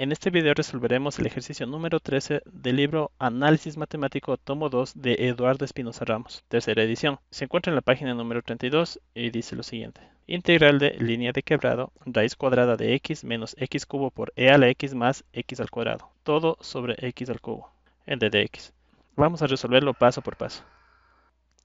En este video resolveremos el ejercicio número 13 del libro Análisis Matemático tomo 2 de Eduardo Espinosa Ramos, tercera edición. Se encuentra en la página número 32 y dice lo siguiente. Integral de línea de quebrado, raíz cuadrada de x menos x cubo por e a la x más x al cuadrado. Todo sobre x al cubo, d de x. Vamos a resolverlo paso por paso.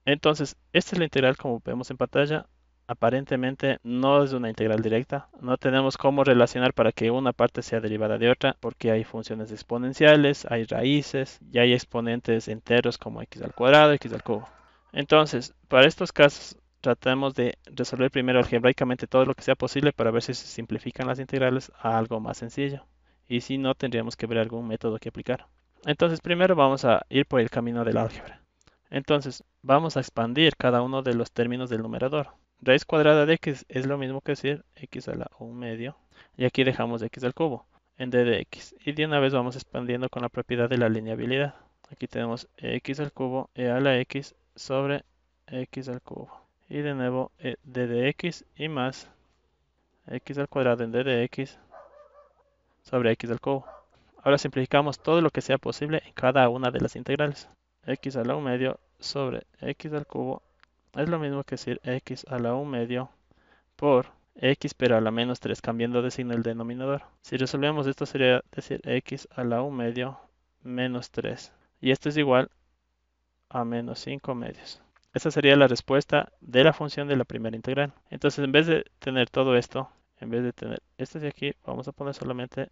Entonces, esta es la integral como vemos en pantalla aparentemente no es una integral directa. No tenemos cómo relacionar para que una parte sea derivada de otra, porque hay funciones exponenciales, hay raíces y hay exponentes enteros como x al cuadrado, x al cubo. Entonces, para estos casos, tratamos de resolver primero algebraicamente todo lo que sea posible para ver si se simplifican las integrales a algo más sencillo. Y si no, tendríamos que ver algún método que aplicar. Entonces, primero vamos a ir por el camino del álgebra. Entonces, vamos a expandir cada uno de los términos del numerador raíz cuadrada de x es lo mismo que decir x a la 1 medio. Y aquí dejamos x al cubo en d de x. Y de una vez vamos expandiendo con la propiedad de la lineabilidad. Aquí tenemos x al cubo e a la x sobre x al cubo. Y de nuevo e d de x y más x al cuadrado en d de x sobre x al cubo. Ahora simplificamos todo lo que sea posible en cada una de las integrales. x a la 1 medio sobre x al cubo es lo mismo que decir x a la 1 medio por x pero a la menos 3 cambiando de signo el denominador. Si resolvemos esto sería decir x a la 1 medio menos 3 y esto es igual a menos 5 medios. Esa sería la respuesta de la función de la primera integral. Entonces en vez de tener todo esto, en vez de tener esto de aquí, vamos a poner solamente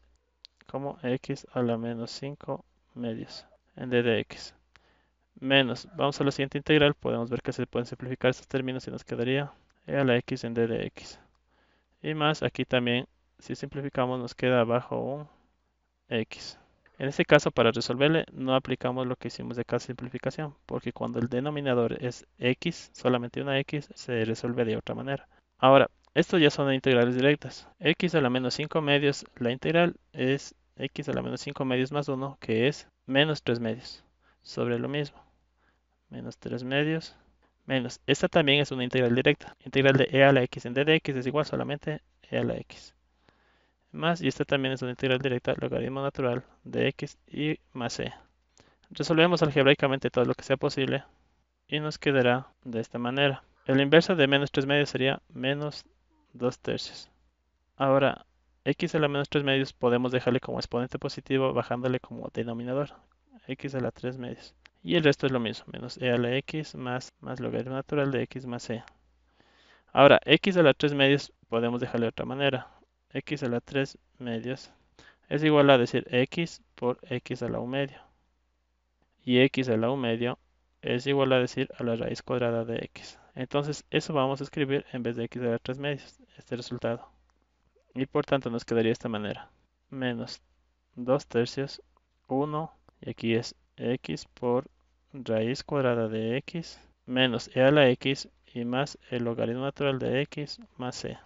como x a la menos 5 medios en d de x menos, vamos a la siguiente integral, podemos ver que se pueden simplificar estos términos y nos quedaría e a la x en d de x. Y más, aquí también, si simplificamos, nos queda abajo un x. En este caso, para resolverle, no aplicamos lo que hicimos de cada simplificación, porque cuando el denominador es x, solamente una x, se resuelve de otra manera. Ahora, estos ya son integrales directas. x a la menos 5 medios, la integral es x a la menos 5 medios más 1, que es menos 3 medios, sobre lo mismo menos 3 medios, menos. Esta también es una integral directa. Integral de e a la x en d x es igual solamente e a la x. Más, y esta también es una integral directa, logaritmo natural de x y más e. Resolvemos algebraicamente todo lo que sea posible y nos quedará de esta manera. El inverso de menos 3 medios sería menos 2 tercios. Ahora, x a la menos 3 medios podemos dejarle como exponente positivo bajándole como denominador, x a la 3 medios. Y el resto es lo mismo, menos e a la x más, más logaritmo natural de x más e. Ahora, x a la 3 medios podemos dejarle de otra manera. x a la 3 medios es igual a decir x por x a la 1 medio. Y x a la 1 medio es igual a decir a la raíz cuadrada de x. Entonces, eso vamos a escribir en vez de x a la 3 medios, este resultado. Y por tanto nos quedaría de esta manera. Menos 2 tercios, 1, y aquí es x por raíz cuadrada de x menos e a la x y más el logaritmo natural de x más c.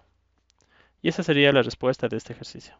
Y esa sería la respuesta de este ejercicio.